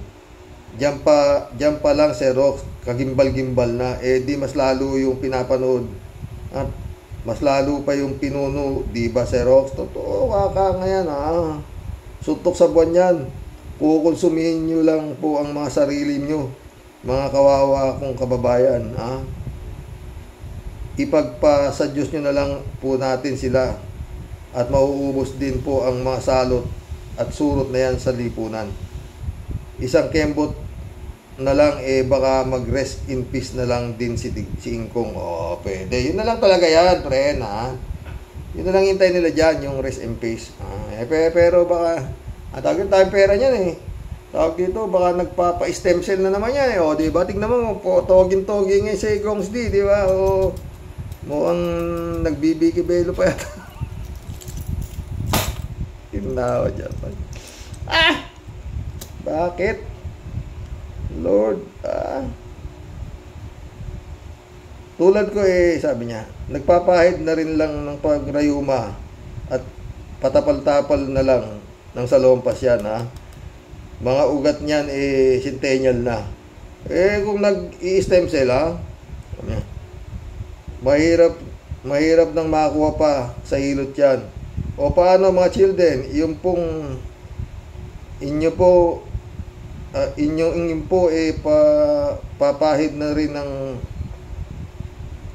Diyan pa, diyan pa lang si Rox, kagimbal-gimbal na, eh di mas lalo yung pinapanood. At mas lalo pa yung pinuno, di ba si Rox? Totoo, kaka nga yan ha. Suntok sa buwan yan. Kukonsumihin nyo lang po ang mga sarili nyo. Mga kawawa kong kababayan. Ha? Ipagpa sa Diyos nyo na lang po natin sila. At mauubos din po ang mga salot at surot na yan sa lipunan. Isang kembot na lang eh baka mag-rest in peace na lang din si, si Ingkong. Oh, pwede. Yun na lang talaga yan, pre, ha. Yun na lang hintay nila dyan, yung rest in peace. Ah, eh, pero baka, ah, tawagin tayong pera niyan eh. Tawag dito, baka nagpapa-stem cell na naman yan eh. O, di ba? Tignan mo, po, togin-togi ngayon si Gongs D, di ba? O, mukhang nagbibiki-belo pa yata. Tinawa dyan. Ah! Bakit? Lord, ah, tulad ko eh, sabi niya, nagpapahid na rin lang ng pagrayuma at patapal-tapal na lang ng salompas yan ha. Mga ugat niyan eh centennial na. Eh kung nag-i-stem cell ha, mahirap mahirap nang makuha pa sa hilot yan. O paano mga children, yung pong inyo po uh, inyong inyong po eh pa, papahid na rin ng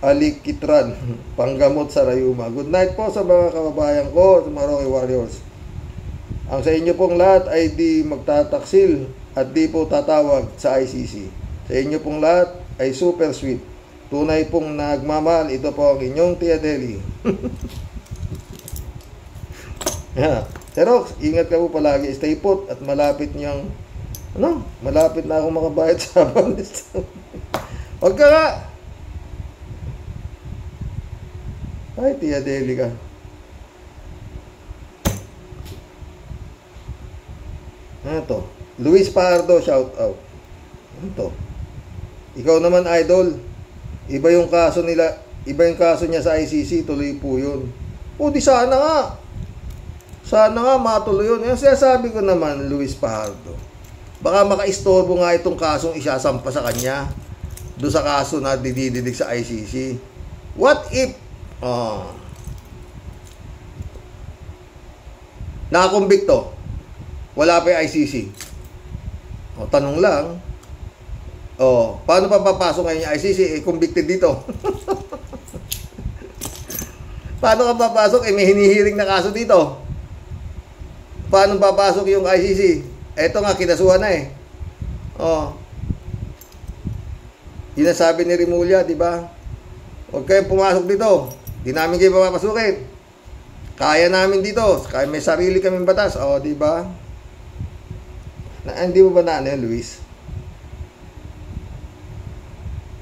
alikitran panggamot sa rayuma. Good night po sa mga kababayan ko, sa mga Warriors. Ang sa inyo pong lahat ay di magtataksil at di po tatawag sa ICC. Sa inyo pong lahat ay super sweet. Tunay pong nagmamahal. Ito po ang inyong Tia Deli. yeah. Terox, ingat ka po palagi. Stay put at malapit niyang ano? Malapit na akong makabayad sa bonus. Huwag ka nga! Ay, Tia Deli ka. Ano to? Luis Pardo, shout out. Ano to? Ikaw naman, idol. Iba yung kaso nila, iba yung kaso niya sa ICC, tuloy po yun. O di sana nga. Sana nga matuloy yun. Yung sinasabi ko naman, Luis Pajardo, baka makaistorbo nga itong kasong isasampa sa kanya do sa kaso na dididinig sa ICC. What if uh, nakakumbikto, wala pa yung ICC? O, tanong lang, o, paano pa papasok ngayon yung ICC? Eh, convicted dito. paano ka papasok? Eh, may hinihiring na kaso dito. Paano papasok yung ICC? Eto nga, kinasuhan na eh. Oh, yun ang sabi ni Rimulya, di ba? Huwag kayong pumasok dito. Di namin kayo papapasukin. Kaya namin dito. Kaya may sarili kaming batas. O, di ba? Na, hindi mo ba na ano Luis?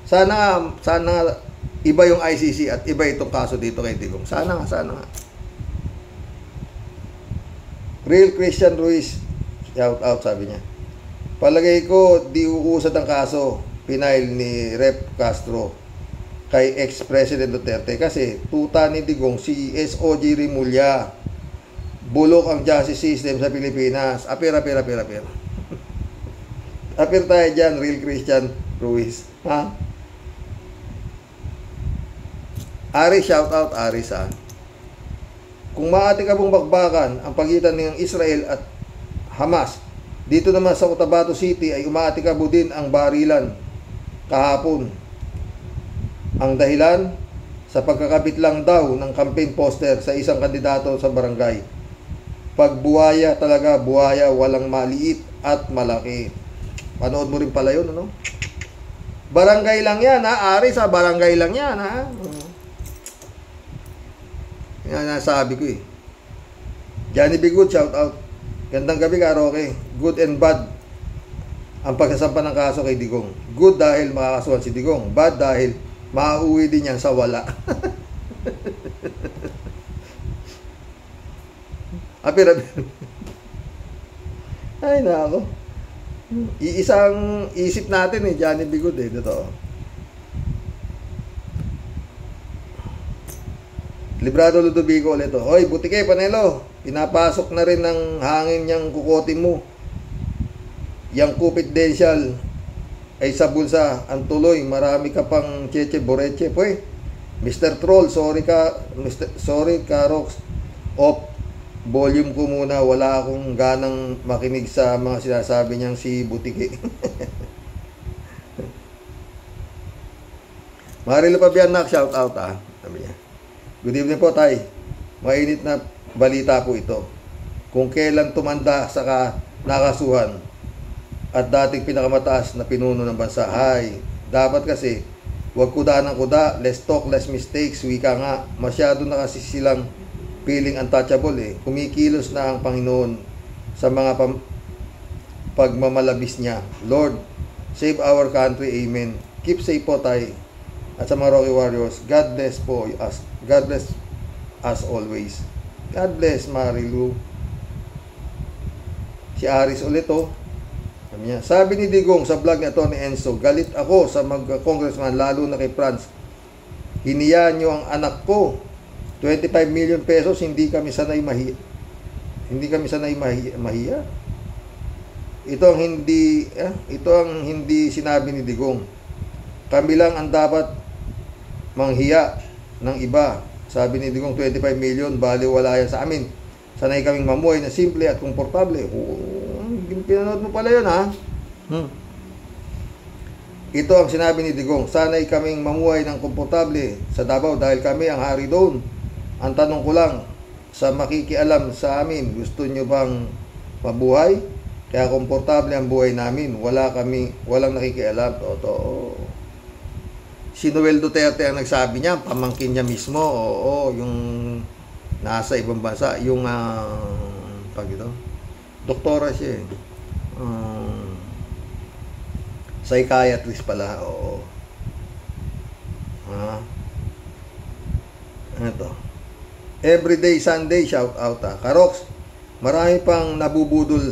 Sana, sana iba yung ICC at iba itong kaso dito kay Digong. Sana nga, sana nga. Real Christian Ruiz, shout out sabi niya. Palagay ko, di uusad ang kaso pinail ni Rep Castro kay ex-president Duterte. Kasi tuta ni Digong si SOG Rimulya bulok ang justice system sa Pilipinas. Apir apir apir apir. Apir tayo dyan real Christian Ruiz. Ha? Ari shout out Ari sa kung maati ka pong bakbakan ang pagitan ng Israel at Hamas dito naman sa Cotabato City ay umaatikabo din ang barilan kahapon. Ang dahilan, sa pagkakabit lang daw ng campaign poster sa isang kandidato sa barangay. Pag buhaya talaga, buhaya, walang maliit at malaki. Panood mo rin pala yun, ano? Barangay lang yan, ha? Ari, sa barangay lang yan, ha? Yan, nasabi ko, eh. Johnny B. Good, shout out. Gandang gabi ka, Roque. Good and bad ang pagsasampa ng kaso kay Digong. Good dahil makakasuhan si Digong. Bad dahil mauwi din yan sa wala. apir, apir. Ay, nako. Iisang isip natin eh, Johnny Bigod eh, totoo. Librado Ludovico ulit to. Hoy, butike, Panelo. Pinapasok na rin ng hangin niyang kukotin mo. Yang confidential ay sa bulsa. Ang tuloy marami ka pang cheche boreche po eh. Mr. Troll sorry ka Mr. sorry ka Rox off volume ko muna. Wala akong ganang makinig sa mga sinasabi niyang si Butiki Marilo Pabianak shout out ah. Sabi Good evening po tay. Mainit na balita po ito kung kailan tumanda saka nakasuhan at dating pinakamataas na pinuno ng bansa. Hay, dapat kasi wag kuda ng kuda, less talk, less mistakes, wika nga. Masyado na kasi silang feeling untouchable eh. Kumikilos na ang Panginoon sa mga pam- pagmamalabis niya. Lord, save our country. Amen. Keep safe po tayo. At sa mga Rocky Warriors, God bless po us. God bless us always. God bless Marilu. Si Aris ulit oh. Sabi sabi ni Digong sa vlog ni Tony Enzo, galit ako sa mag-congressman, lalo na kay Franz. Hiniya niyo ang anak ko. 25 million pesos, hindi kami sanay mahiya. Hindi kami sanay mahiya. mahiya. Ito ang hindi, eh, ito ang hindi sinabi ni Digong. Kami lang ang dapat manghiya ng iba. Sabi ni Digong, 25 million, bali wala yan sa amin. Sanay kaming mamuhay na simple at komportable. Oo, pinanood mo pala yun ha. Hmm. Ito ang sinabi ni Digong, sanay kaming mamuhay ng komportable sa Davao dahil kami ang hari doon. Ang tanong ko lang, sa makikialam sa amin, gusto nyo bang mabuhay? Kaya komportable ang buhay namin. Wala kami, walang nakikialam. Totoo. Si Noel Duterte ang nagsabi niya, pamangkin niya mismo. Oo, yung nasa ibang bansa. Yung, uh, pag ito, doktora siya eh um, psychiatrist pala, oo. Ha? Ano to? Everyday Sunday, shout out ha. Karox, marami pang nabubudol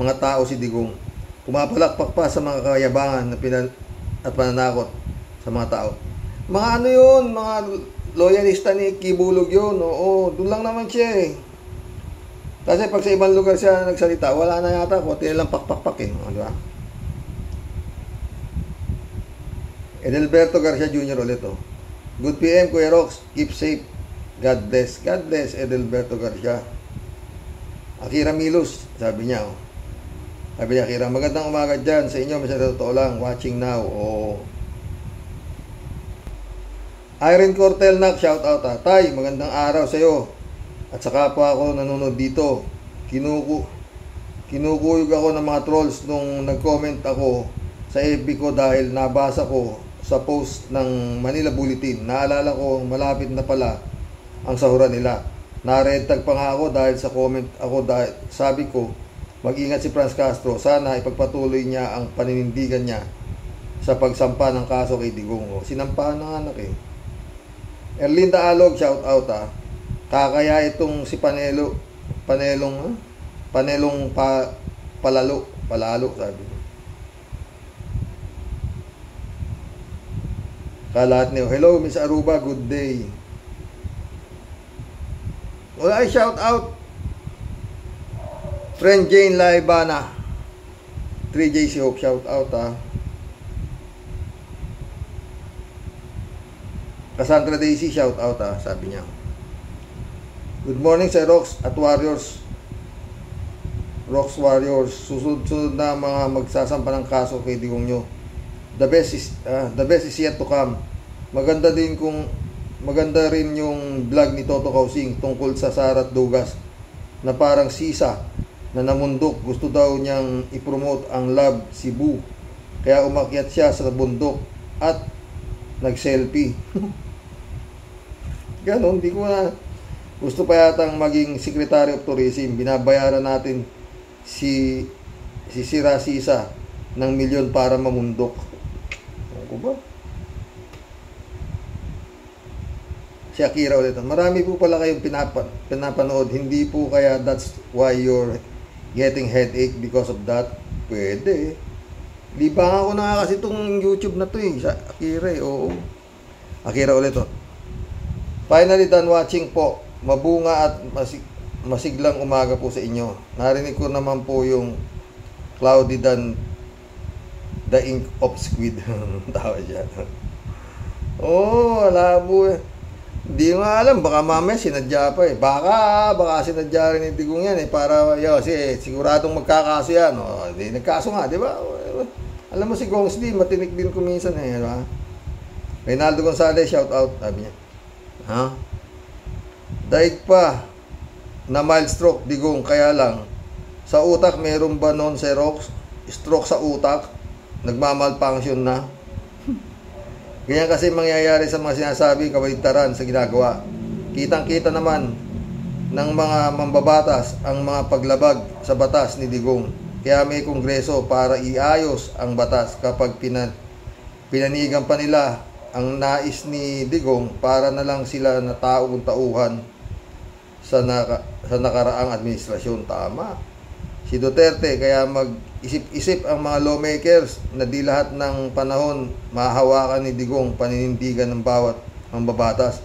mga tao si Digong. Pumapalakpak pa sa mga kayabangan na pinan at pananakot sa mga tao. Mga ano yun, mga loyalista ni Kibulog yun. Oo, doon lang naman siya eh. Kasi pag sa ibang lugar siya nagsalita, wala na yata ko, lang pakpakpakin. O, di ba? Edelberto Garcia Jr. ulit oh. Good PM, Kuya Rox. Keep safe. God bless. God bless, Edelberto Garcia. Akira Milos, sabi niya oh. Sabi niya, Akira, magandang umaga dyan sa inyo. Masaya totoo lang. Watching now. Oh. Irene Cortel nak, shout out ha. Tay, magandang araw sa iyo. At saka pa ako nanonood dito. Kinuku kinukuyog ako ng mga trolls nung nag-comment ako sa FB ko dahil nabasa ko sa post ng Manila Bulletin. Naalala ko malapit na pala ang sahuran nila. Narentag pa nga ako dahil sa comment ako dahil sabi ko mag-ingat si Franz Castro. Sana ipagpatuloy niya ang paninindigan niya sa pagsampa ng kaso kay Digong. Sinampahan ng anak eh. Erlinda Alog, shout out ah. Kakaya itong si Panelo, Panelong, ah? Panelong pa, palalo, palalo, sabi ko. Kalat niyo, hello Miss Aruba, good day. Wala ay shout out. Friend Jane Laibana. 3JC Hope, shout out ah. Cassandra Daisy, shout out ah, sabi niya. Good morning sa Rocks at Warriors. Rocks Warriors, susunod-sunod na mga magsasampa ng kaso kay Digong nyo. The best is uh, the best is yet to come. Maganda din kung maganda rin yung vlog ni Toto Kausing tungkol sa Sarat Dugas na parang sisa na namundok. Gusto daw niyang ipromote ang Love Cebu. Kaya umakyat siya sa bundok at nag-selfie. Ganon, hindi ko na gusto pa yatang maging Secretary of Tourism. Binabayaran natin si si Sira Sisa ng milyon para mamundok. Ano ba? Si Akira ulit. Marami po pala kayong pinapa, pinapanood. Hindi po kaya that's why you're getting headache because of that. Pwede. Libangan ko na kasi itong YouTube na to eh. Sa Akira eh. Oo. Akira ulit oh. Finally done watching po. Mabunga at masig masiglang umaga po sa inyo. Narinig ko naman po yung cloudy than the ink of squid. Tawa siya. oh, po eh. Hindi nga alam, baka mamaya sinadya pa eh. Baka, baka sinadya rin ni Digong yan eh. Para, yo, si, siguradong magkakaso yan. O, oh, di, nagkaso nga, di ba? Alam mo si Gongs D, matinik din ko minsan eh. Di ba? Reynaldo Gonzalez, shout out, sabi niya. Ha? Daig pa na mild stroke digong kaya lang. Sa utak meron ba non serox stroke sa utak? Nagmamalfunction na? Ganyan kasi mangyayari sa mga sinasabi kawaligtaran sa ginagawa. Kitang kita naman ng mga mambabatas ang mga paglabag sa batas ni Digong. Kaya may kongreso para iayos ang batas kapag pinan pinanigan pa nila ang nais ni Digong para na lang sila na taong tauhan sa, naka, sa nakaraang administrasyon. Tama. Si Duterte, kaya mag-isip-isip ang mga lawmakers na di lahat ng panahon mahahawakan ni Digong paninindigan ng bawat ang babatas.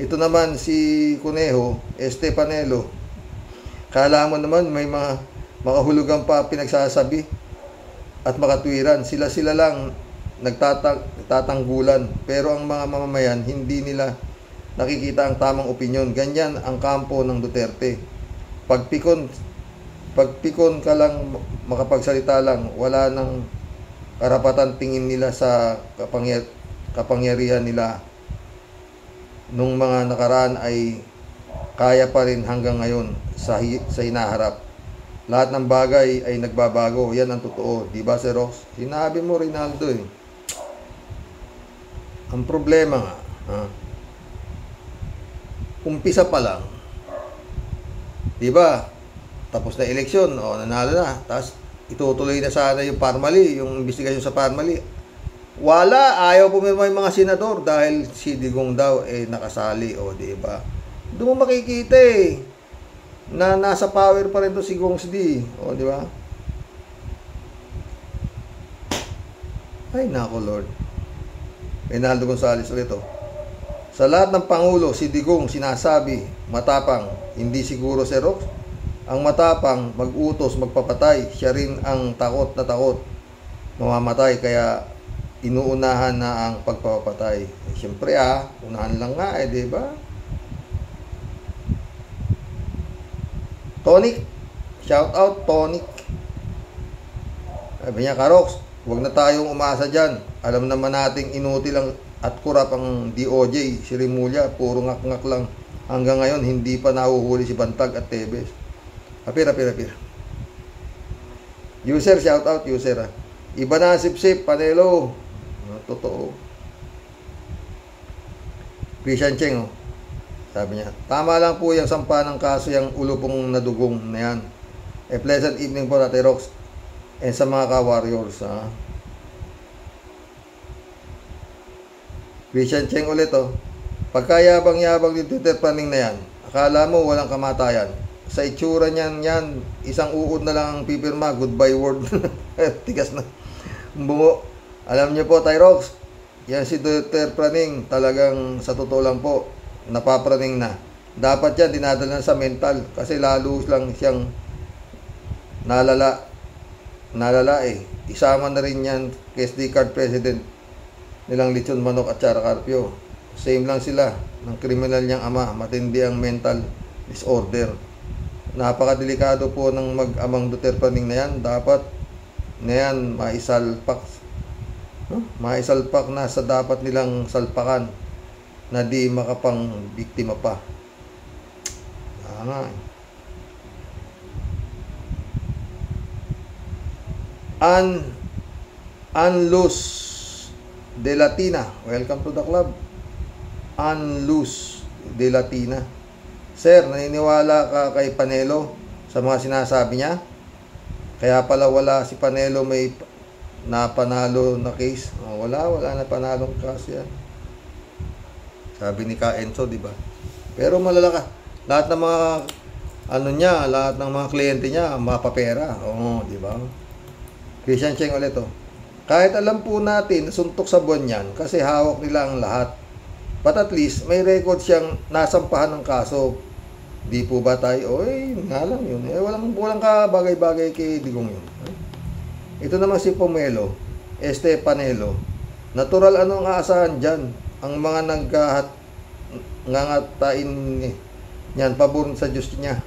Ito naman si Conejo, Estepanelo. Kala mo naman may mga makahulugan pa pinagsasabi at makatwiran. Sila-sila lang nagtatang, nagtatanggulan. Pero ang mga mamamayan, hindi nila nakikita ang tamang opinyon. Ganyan ang kampo ng Duterte. Pagpikon, pagpikon ka lang, makapagsalita lang, wala nang karapatan tingin nila sa kapangyar, kapangyarihan nila nung mga nakaraan ay kaya pa rin hanggang ngayon sa, sa hinaharap. Lahat ng bagay ay nagbabago. Yan ang totoo. Di ba, Sir Rox? Sinabi mo, Rinaldo eh. Ang problema nga, ha? umpisa pa lang, di ba? Tapos na eleksyon, o nanalo na, tapos itutuloy na sana yung Parmali, yung investigasyon sa Parmali. Wala, ayaw pumirma yung mga senador dahil si Digong daw eh nakasali, o di ba? Doon mo makikita eh, na nasa power pa rin to si Gongs D, o di ba? Ay nako Lord. Reynaldo Gonzales ulit oh. Sa lahat ng Pangulo, si Digong sinasabi, matapang, hindi siguro si Rox. Ang matapang, mag-utos, magpapatay, siya rin ang takot na takot. Mamamatay, kaya inuunahan na ang pagpapatay. Eh, Siyempre ah, unahan lang nga eh, di ba? Tonic, shout out Tonic. Sabi niya, Karox, huwag na tayong umasa dyan. Alam naman nating inutil ang at kurap ang DOJ, si Rimulya, puro ngak-ngak lang. Hanggang ngayon, hindi pa nahuhuli si Bantag at Tebes. Apir, apir, apir. User, shout out, user ah. Iba na sip-sip, panelo. Ah, totoo. Christian Cheng, oh. Sabi niya, tama lang po yung sampa ng kaso yung ulo pong nadugong na yan. A pleasant evening po, Ate Rox. And sa mga ka-warriors, ha. Christian Cheng ulit, oh. Pagkayabang-yabang ni Twitter planning na yan, akala mo walang kamatayan. Sa itsura niyan, yan, isang uod na lang ang pipirma, goodbye word. Tigas na. Bungo. Alam niyo po, Tyrox, yan si Twitter planning, talagang sa totoo lang po, napapraning na. Dapat yan, dinadala na sa mental, kasi lalo lang siyang nalala, nalala eh. Isama na rin yan kay SD card president nilang lechon manok at Chara Carpio. Same lang sila ng kriminal niyang ama, matindi ang mental disorder. Napakadelikado po ng mag-amang Duterte na yan. Dapat na yan maisalpak huh? maisalpak na sa dapat nilang salpakan na di makapang biktima pa. Ah, nga. eh. Un Unloose De Latina. Welcome to the club. Unloose De Latina. Sir, naniniwala ka kay Panelo sa mga sinasabi niya? Kaya pala wala si Panelo may napanalo na case. Oh, wala, wala na panalong case yan. Sabi ni Ka Enzo, di ba? Pero malala ka. Lahat ng mga ano niya, lahat ng mga kliyente niya, mapapera. Oo, di ba? Christian Cheng ulit oh. Kahit alam po natin, suntok sa buwan yan, kasi hawak nila ang lahat. But at least, may record siyang nasampahan ng kaso. Di po ba tayo? Oy, nga lang yun. Eh, walang, walang ka bagay-bagay kay Digong yun. Ito naman si Pomelo, Este Panelo. Natural ano ang aasahan dyan? Ang mga nagkahat ngangatain niyan pabor sa Diyos niya.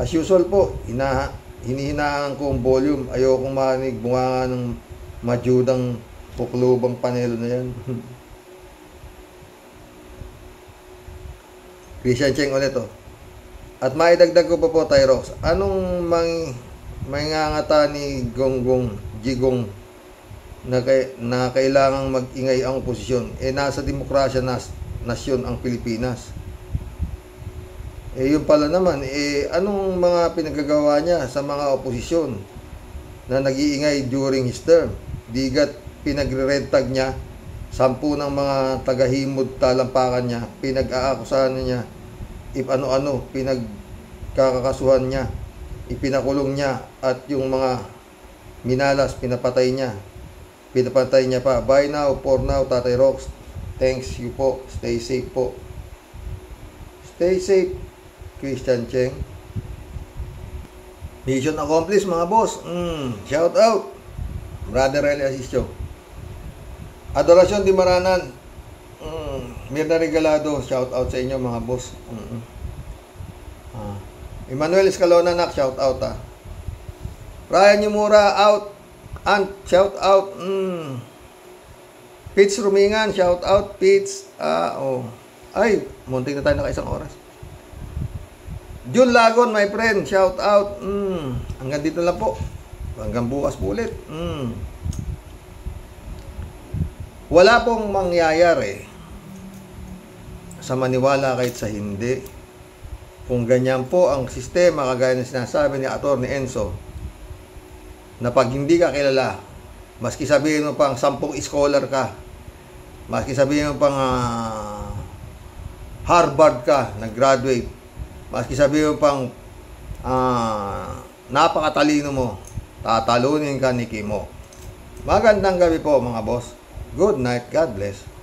As usual po, ina hinihinaan ko ang volume. Ayokong marinig bunga ng majudang puklubang panelo na yan. Christian Cheng ulit oh. At maidagdag ko pa po, Tyrox, anong mang, may ngangata ni Gonggong, Jigong, na, kay, na kailangang mag-ingay ang oposisyon? Eh, nasa demokrasya nas, nasyon ang Pilipinas. Eh, yun pala naman, eh, anong mga pinagagawa niya sa mga oposisyon na nag-iingay during his term? Digat pinagre-red tag niya, sampu ng mga tagahimod talampakan niya, pinag-aakusahan niya, if ano-ano, pinagkakasuhan niya, ipinakulong niya, at yung mga minalas, pinapatay niya. Pinapatay niya pa. Bye now, for now, Tatay Rox. Thanks you po. Stay safe po. Stay safe, Christian Cheng. Mission accomplished, mga boss. Mm, shout out. Brother Eli Asisio. Adorasyon di Maranan. Mm, Mirna Regalado, shout out sa inyo mga boss. Mm ah. Emmanuel Escalona nak, shout out ah. Ryan Yumura out. Ant, shout out. Mm. Pitch Rumingan, shout out. Pitch, ah, oh. Ay, muntik na tayo naka isang oras. Jun Lagon, my friend, shout out. Mm. Hanggang dito lang po. Hanggang bukas po ulit. Mm. Wala pong mangyayari sa maniwala kahit sa hindi. Kung ganyan po ang sistema, kagaya ng sinasabi ni Atty. Enzo, na pag hindi ka kilala, maski sabihin mo pang sampung scholar ka, maski sabihin mo pang uh, Harvard ka, nag-graduate, maski sabihin mo pang uh, napakatalino mo, tatalunin ka ni Kimo. Magandang gabi po mga boss. Good night. God bless.